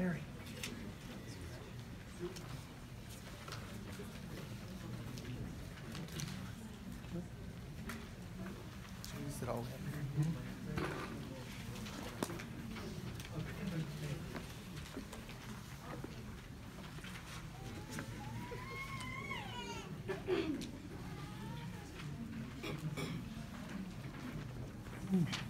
Mary. Mm-hmm.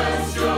Jesus,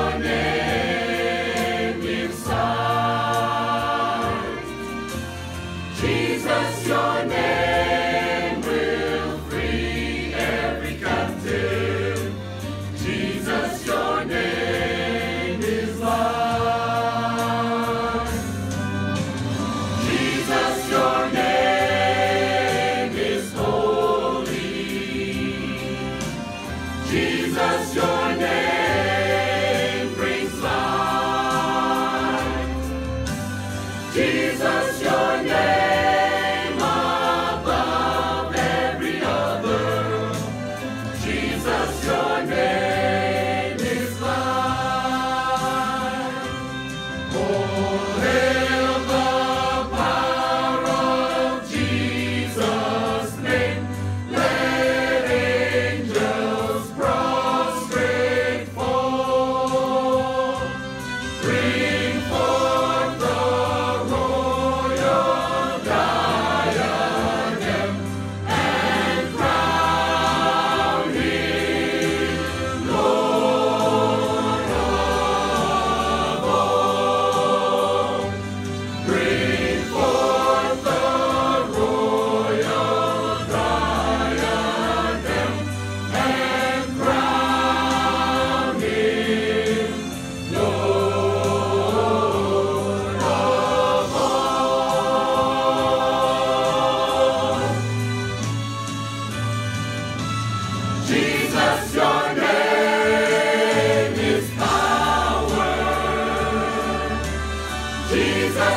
Jesus,